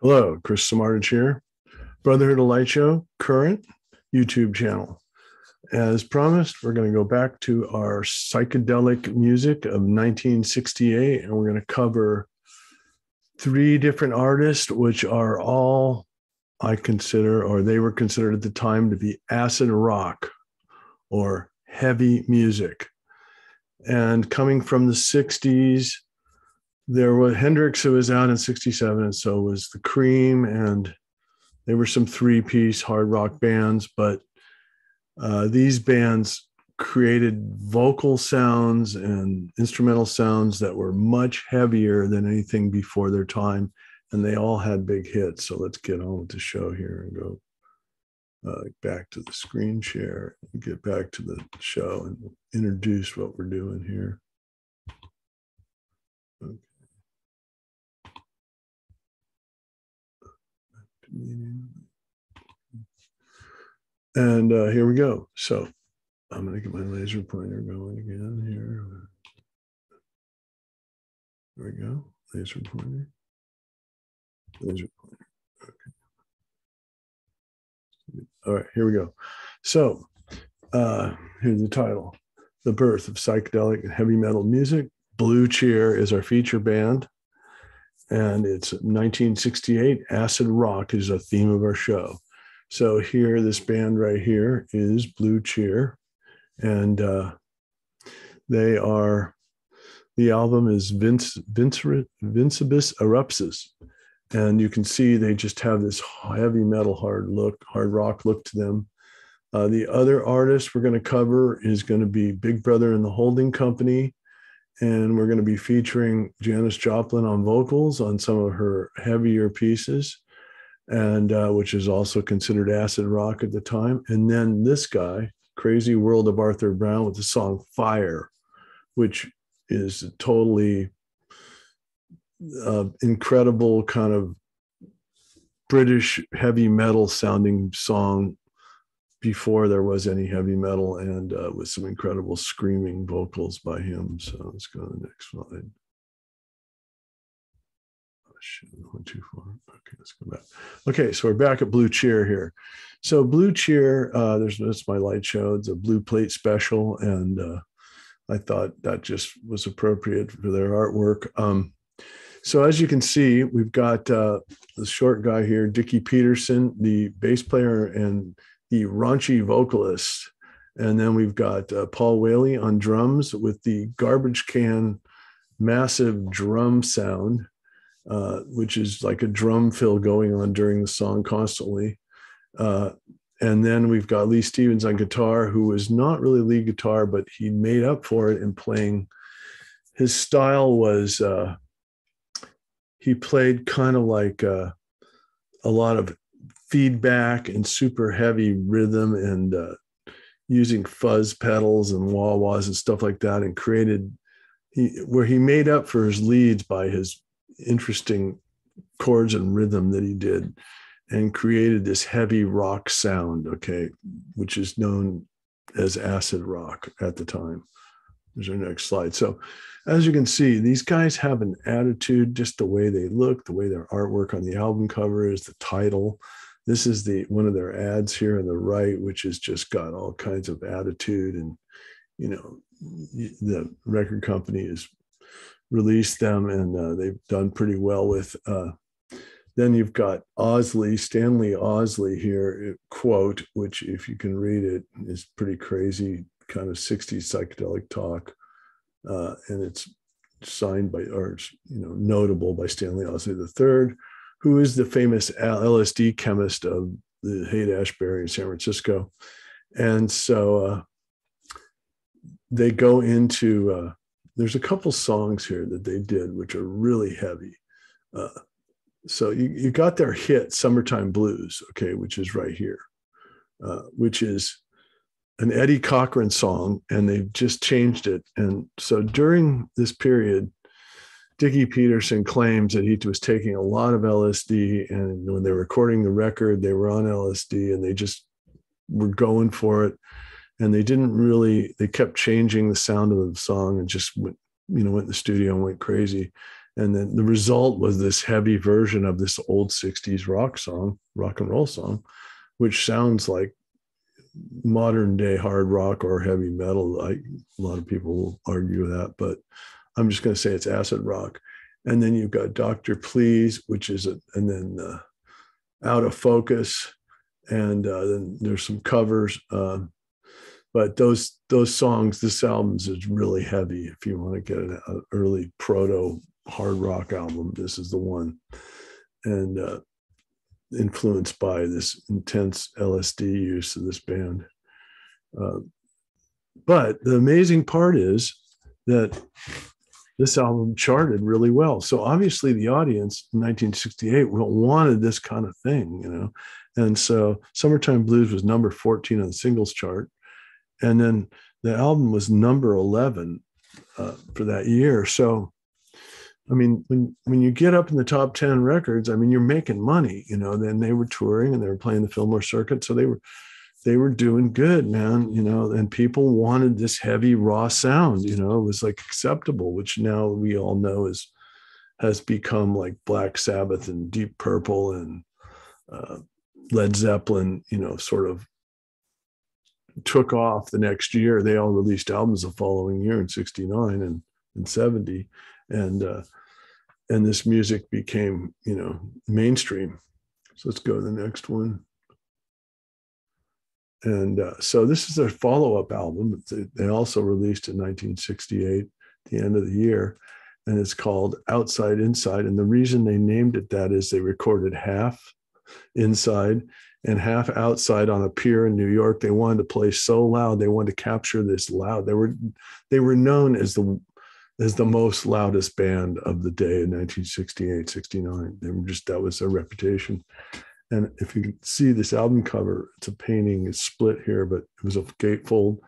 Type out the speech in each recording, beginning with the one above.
Hello, Chris Samartich here. Brotherhood of Light Show, current YouTube channel. As promised, we're going to go back to our psychedelic music of 1968, and we're going to cover three different artists, which are all I consider, or they were considered at the time, to be acid rock or heavy music. And coming from the 60s, there was Hendrix who was out in 67, and so was the Cream, and there were some three piece hard rock bands, but uh, these bands created vocal sounds and instrumental sounds that were much heavier than anything before their time, and they all had big hits. So let's get on with the show here and go uh, back to the screen share and get back to the show and introduce what we're doing here. And uh, here we go. So I'm going to get my laser pointer going again here. There we go. Laser pointer. Laser pointer. Okay. All right, here we go. So uh, here's the title The Birth of Psychedelic and Heavy Metal Music. Blue Cheer is our feature band and it's 1968. Acid rock is a theme of our show. So here, this band right here is Blue Cheer, and uh, they are. The album is Vince, Vincebus Erupsis, and you can see they just have this heavy metal hard look, hard rock look to them. Uh, the other artist we're going to cover is going to be Big Brother and the Holding Company and we're going to be featuring Janis Joplin on vocals on some of her heavier pieces, and uh, which is also considered acid rock at the time. And then this guy, Crazy World of Arthur Brown, with the song "Fire," which is totally uh, incredible kind of British heavy metal sounding song before there was any heavy metal and uh, with some incredible screaming vocals by him. So let's go to the next slide. Oh, shit, went too far. Okay, let's go back. Okay, so we're back at Blue Cheer here. So Blue Cheer, uh, there's that's my light show. It's a blue plate special, and uh, I thought that just was appropriate for their artwork. Um, so as you can see, we've got uh, the short guy here, Dickie Peterson, the bass player and the raunchy vocalist. And then we've got uh, Paul Whaley on drums with the garbage can massive drum sound, uh, which is like a drum fill going on during the song constantly. Uh, and then we've got Lee Stevens on guitar, who was not really lead guitar, but he made up for it in playing. His style was uh, he played kind of like uh, a lot of feedback and super heavy rhythm and uh, using fuzz pedals and wah wahs and stuff like that and created he where he made up for his leads by his interesting chords and rhythm that he did and created this heavy rock sound okay which is known as acid rock at the time. There's our next slide. So as you can see these guys have an attitude just the way they look the way their artwork on the album cover is the title this is the one of their ads here on the right, which has just got all kinds of attitude and you know the record company has released them and uh, they've done pretty well with uh, then you've got Owsley, Stanley Owsley here, quote, which if you can read it is pretty crazy, kind of 60s psychedelic talk. Uh, and it's signed by, or, you know, notable by Stanley Owsley III who is the famous LSD chemist of the Haight Ashbury in San Francisco. And so uh, they go into, uh, there's a couple songs here that they did, which are really heavy. Uh, so you, you got their hit, Summertime Blues, okay, which is right here, uh, which is an Eddie Cochran song, and they've just changed it. And so during this period, Dickie Peterson claims that he was taking a lot of LSD, and when they were recording the record, they were on LSD, and they just were going for it. And they didn't really. They kept changing the sound of the song, and just went, you know, went in the studio and went crazy. And then the result was this heavy version of this old 60s rock song, rock and roll song, which sounds like modern day hard rock or heavy metal. I, a lot of people will argue that, but I'm just going to say it's acid rock. And then you've got Dr. Please, which is, a, and then uh, Out of Focus. And uh, then there's some covers. Uh, but those those songs, this album is really heavy. If you want to get an, an early proto hard rock album, this is the one. And uh, influenced by this intense LSD use of this band. Uh, but the amazing part is that this album charted really well. So obviously, the audience in 1968 wanted this kind of thing, you know. And so, "Summertime Blues" was number 14 on the singles chart, and then the album was number 11 uh, for that year. So I mean, when when you get up in the top 10 records, I mean, you're making money, you know, then they were touring and they were playing the Fillmore circuit. So they were they were doing good, man, you know, and people wanted this heavy raw sound, you know, it was like acceptable, which now we all know is has become like Black Sabbath and Deep Purple and uh, Led Zeppelin, you know, sort of took off the next year. They all released albums the following year in 69 and, and 70. And uh, and this music became you know mainstream so let's go to the next one and uh, so this is their follow-up album they also released in 1968 the end of the year and it's called outside inside and the reason they named it that is they recorded half inside and half outside on a pier in new york they wanted to play so loud they wanted to capture this loud they were they were known as the as the most loudest band of the day in 1968, 69. They were just, that was their reputation. And if you can see this album cover, it's a painting, it's split here, but it was a gatefold.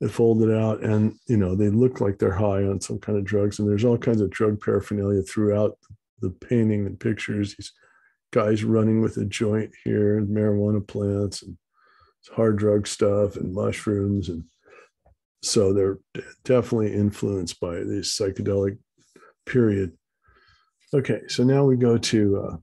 It folded out, and you know they look like they're high on some kind of drugs. And there's all kinds of drug paraphernalia throughout the painting and pictures. These guys running with a joint here, and marijuana plants, and hard drug stuff, and mushrooms, and so they're definitely influenced by this psychedelic period. Okay, so now we go to uh,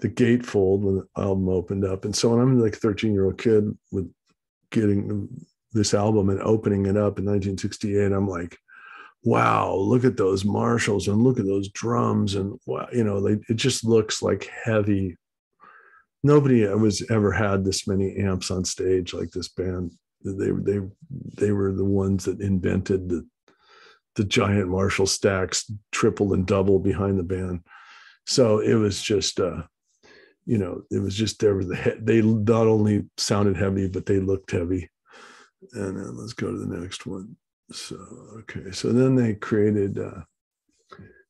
the gatefold when the album opened up. And so when I'm like a 13 year old kid with getting this album and opening it up in 1968, I'm like, wow, look at those Marshalls and look at those drums. And, you know, they, it just looks like heavy. Nobody was ever had this many amps on stage like this band they they they were the ones that invented the the giant Marshall stacks, triple and double behind the band. So it was just, uh, you know, it was just there was the he- they not only sounded heavy, but they looked heavy. And then let's go to the next one. So okay, so then they created. Uh,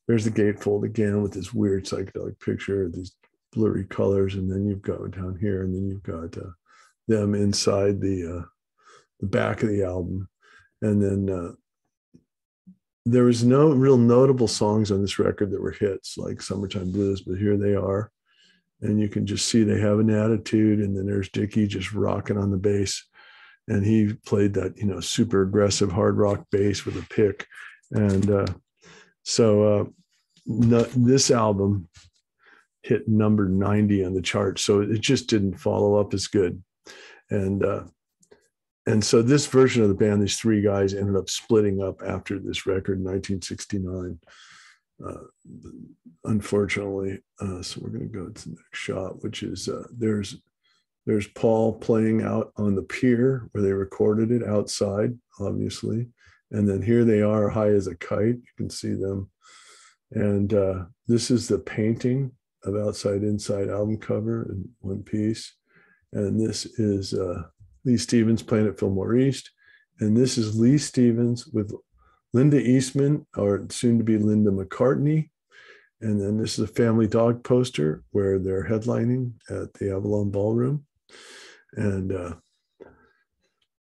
there's the gatefold again with this weird psychedelic picture, these blurry colors, and then you've got down here, and then you've got uh, them inside the uh, the back of the album. And then uh, there was no real notable songs on this record that were hits like Summertime Blues, but here they are. And you can just see they have an attitude. And then there's Dickie just rocking on the bass. And he played that, you know, super aggressive hard rock bass with a pick. And uh, so uh, no, this album hit number 90 on the chart. So it just didn't follow up as good. And uh, and so this version of the band, these three guys ended up splitting up after this record in 1969. Uh, unfortunately, uh, so we're going to go to the next shot, which is uh, there's there's Paul playing out on the pier where they recorded it outside, obviously, and then here they are, high as a kite. You can see them, and uh, this is the painting of Outside Inside album cover in one piece, and this is uh, Lee Stevens playing at Fillmore East. And this is Lee Stevens with Linda Eastman, or soon to be Linda McCartney. And then this is a family dog poster where they're headlining at the Avalon Ballroom. And uh,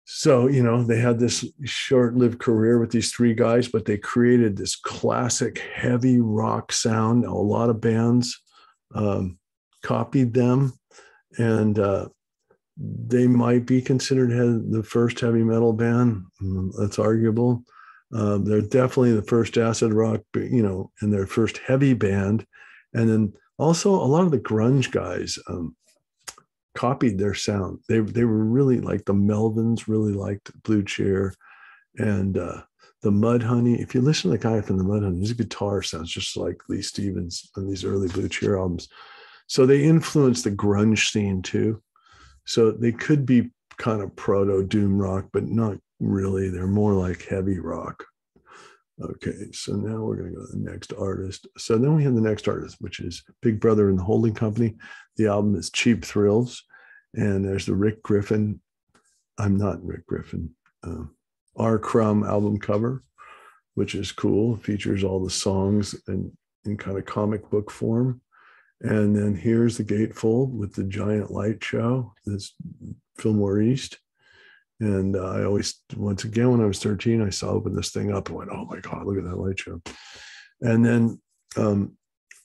so, you know, they had this short lived career with these three guys, but they created this classic heavy rock sound. A lot of bands um, copied them. And uh, they might be considered the first heavy metal band. Mm, that's arguable. Um, they're definitely the first acid rock, you know, and their first heavy band. And then also a lot of the grunge guys um, copied their sound. They they were really like the Melvins really liked Blue Cheer, and uh, the Mudhoney. If you listen to the guy from the Mudhoney, his guitar sounds just like Lee Stevens on these early Blue Cheer albums. So they influenced the grunge scene too. So they could be kind of proto doom rock, but not really. They're more like heavy rock. Okay, so now we're going to go to the next artist. So then we have the next artist, which is Big Brother and the Holding Company. The album is Cheap Thrills, and there's the Rick Griffin. I'm not Rick Griffin. Uh, R. Crumb album cover, which is cool. Features all the songs in, in kind of comic book form. And then here's the gatefold with the giant light show. That's Fillmore East. And uh, I always, once again, when I was 13, I saw open this thing up and went, oh my God, look at that light show. And then, um,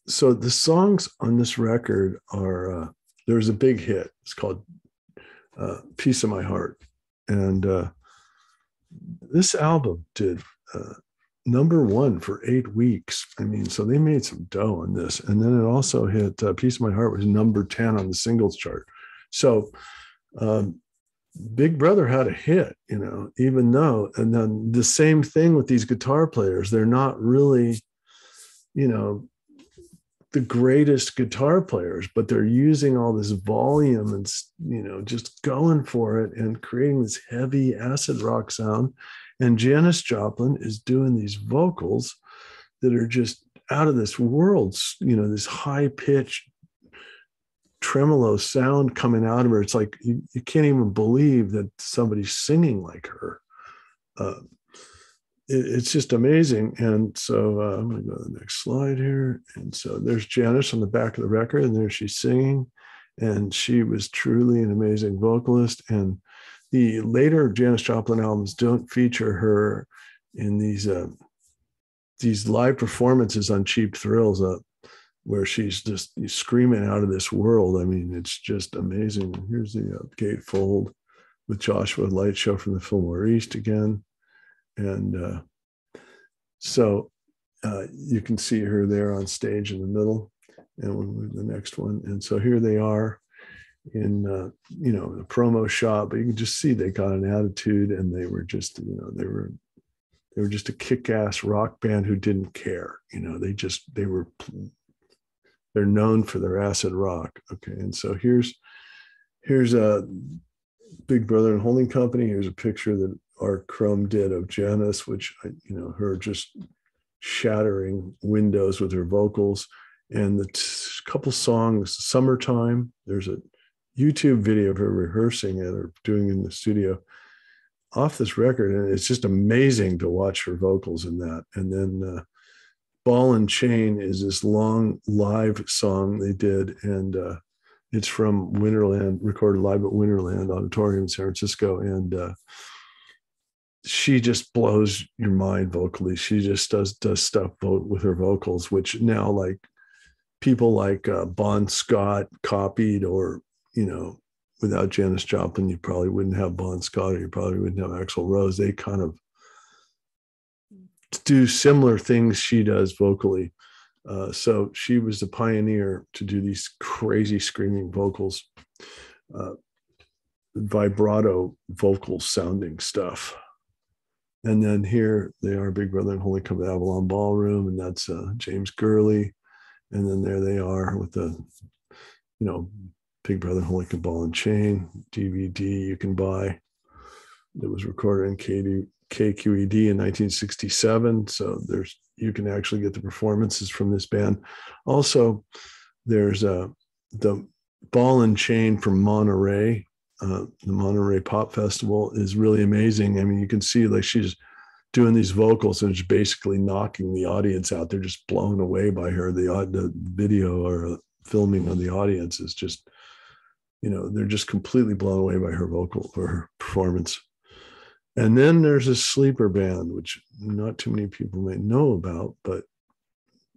so the songs on this record are, uh, there's a big hit. It's called uh, Piece of My Heart. And uh, this album did uh, number one for eight weeks. I mean, so they made some dough on this. And then it also hit uh, Piece of My Heart was number 10 on the singles chart. So, um, Big Brother had a hit, you know, even though, and then the same thing with these guitar players. They're not really, you know, the greatest guitar players, but they're using all this volume and, you know, just going for it and creating this heavy acid rock sound. And Janis Joplin is doing these vocals that are just out of this world, you know, this high pitched tremolo sound coming out of her. It's like you, you can't even believe that somebody's singing like her. Uh, it, it's just amazing. And so uh, I'm going to go to the next slide here. And so there's Janis on the back of the record, and there she's singing. And she was truly an amazing vocalist. And the later Janis Joplin albums don't feature her in these uh, these live performances on Cheap Thrills. Uh, where she's just screaming out of this world. I mean, it's just amazing. Here's the uh, gatefold with Joshua Light Show from the Fillmore East again. And uh, so uh, you can see her there on stage in the middle. And we'll move the next one. And so here they are in, uh, you know, the promo shot, but you can just see they got an attitude and they were just, you know, they were they were just a kick-ass rock band who didn't care you know they just they were they're known for their acid rock. Okay, and so here's here's a Big Brother and Holding Company. Here's a picture that Art Crumb did of Janis, which you know her just shattering windows with her vocals. And the t- couple songs, "Summertime." There's a YouTube video of her rehearsing it or doing in the studio off this record, and it's just amazing to watch her vocals in that. And then uh, Ball and Chain is this long live song they did, and uh, it's from Winterland, recorded live at Winterland Auditorium in San Francisco. And uh, she just blows your mind vocally. She just does does stuff with her vocals, which now like people like uh, Bon Scott copied, or you know, without Janis Joplin, you probably wouldn't have Bon Scott, or you probably wouldn't have Axl Rose. They kind of do similar things she does vocally. Uh, so she was the pioneer to do these crazy screaming vocals, uh, vibrato vocal sounding stuff. And then here they are, Big Brother and Holy Come to Avalon Ballroom, and that's uh, James Gurley. And then there they are with the, you know, Big Brother Holy Ball and Chain DVD you can buy. That was recorded in KQED in 1967. So there's you can actually get the performances from this band. Also, there's uh, the Ball and Chain from Monterey. Uh, the Monterey Pop Festival is really amazing. I mean, you can see like she's doing these vocals and just basically knocking the audience out. They're just blown away by her. The, the video or filming of the audience is just, you know, they're just completely blown away by her vocal or her performance. And then there's a sleeper band, which not too many people may know about, but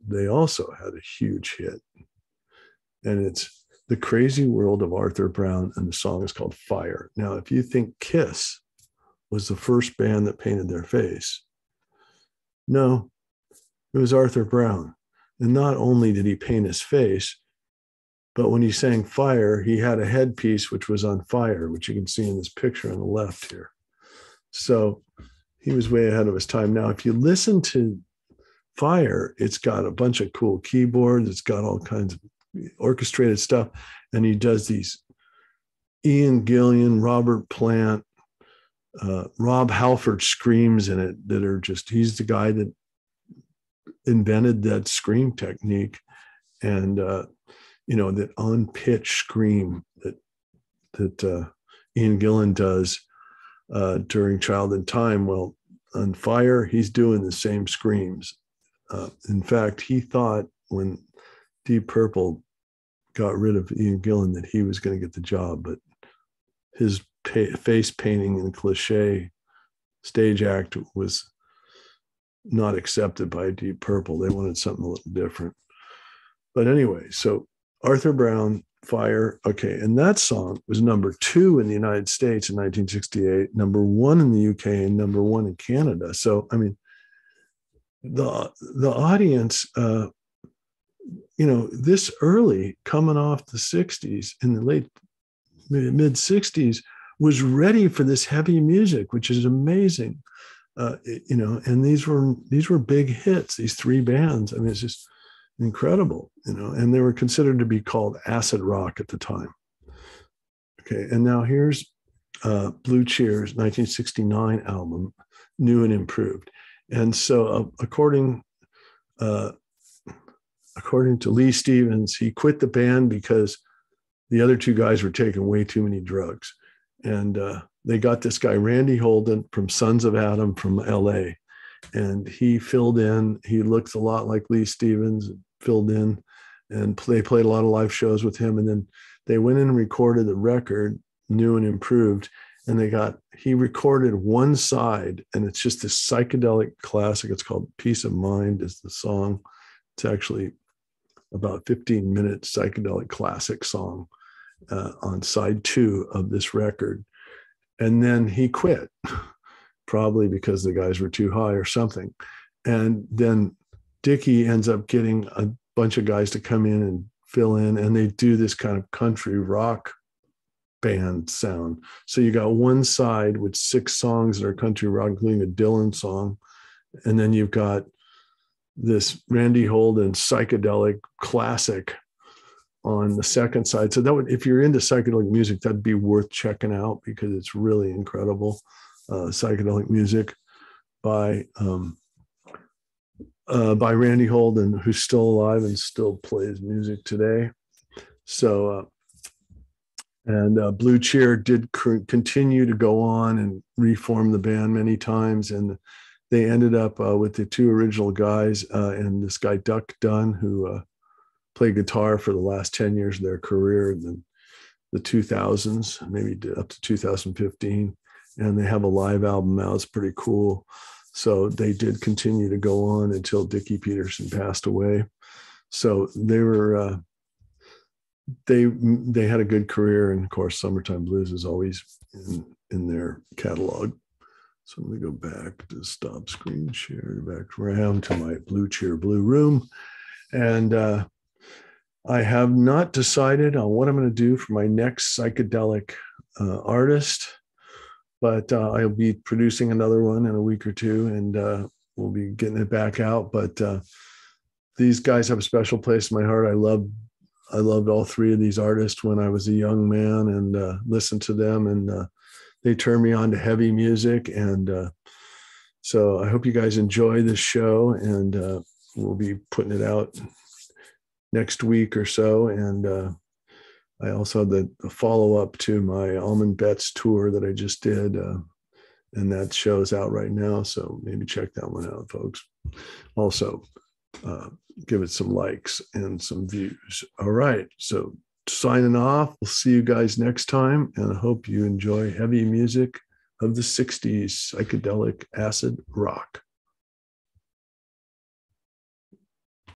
they also had a huge hit. And it's The Crazy World of Arthur Brown, and the song is called Fire. Now, if you think Kiss was the first band that painted their face, No, it was Arthur Brown. And not only did he paint his face, but when he sang fire, he had a headpiece which was on fire, which you can see in this picture on the left here. So he was way ahead of his time. Now, if you listen to Fire, it's got a bunch of cool keyboards, it's got all kinds of orchestrated stuff. And he does these Ian Gillan, Robert Plant, uh, Rob Halford screams in it that are just, he's the guy that invented that scream technique. And, uh, you know, that on pitch scream that, that uh, Ian Gillan does uh, during Child in Time. Well, on Fire, he's doing the same screams. Uh, in fact, he thought when Deep Purple got rid of Ian Gillan that he was going to get the job, but his pa- face painting and cliche stage act was not accepted by Deep Purple. They wanted something a little different. But anyway, so Arthur Brown, Fire. Okay. And that song was number two in the United States in 1968, number one in the UK, and number one in Canada. So, I mean, the the audience uh, you know this early coming off the 60s in the late mid 60s was ready for this heavy music which is amazing uh, you know and these were these were big hits these three bands i mean it's just incredible you know and they were considered to be called acid rock at the time okay and now here's uh, blue cheers 1969 album new and improved and so, uh, according uh, according to Lee Stevens, he quit the band because the other two guys were taking way too many drugs, and uh, they got this guy Randy Holden from Sons of Adam from L.A. And he filled in. He looks a lot like Lee Stevens. Filled in, and they played a lot of live shows with him. And then they went in and recorded the record, new and improved and they got he recorded one side and it's just this psychedelic classic. It's called peace of mind is the song. It's actually about 15 minute psychedelic classic song uh, on side two of this record. And then he quit probably because the guys were too high or something. And then Dickie ends up getting a bunch of guys to come in and fill in and they do this kind of country rock band sound. So you got one side with six songs that are country rock, including a Dylan song, and then you've got this Randy Holden psychedelic classic on the second side. So that would, if you're into psychedelic music, that'd be worth checking out because it's really incredible uh, psychedelic music by um, uh, by Randy Holden, who's still alive and still plays music today. So uh, and uh, Blue Cheer did continue to go on and reform the band many times. And they ended up uh, with the two original guys uh, and this guy, Duck Dunn, who uh, played guitar for the last 10 years of their career in the, the 2000s, maybe up to 2015. And they have a live album out. It's pretty cool. So they did continue to go on until Dickie Peterson passed away. So they were uh, they they had a good career, and of course, "Summertime Blues" is always in in their catalog. So let me go back to stop screen share, back around to my Blue Cheer Blue Room, and uh, I have not decided on what I'm going to do for my next psychedelic uh, artist, but uh, I'll be producing another one in a week or two, and uh, we'll be getting it back out. But uh, these guys have a special place in my heart. I love I loved all three of these artists when I was a young man and uh, listened to them, and uh, they turned me on to heavy music. And uh, so I hope you guys enjoy this show, and we'll be putting it out next week or so. And I also had the, the follow up to my Almond Bets tour that I just did. Uh, and that show is out right now. So maybe check that one out, folks. Also, uh, give it some likes and some views. All right. So signing off. We'll see you guys next time. And I hope you enjoy heavy music of the 60s, psychedelic acid rock.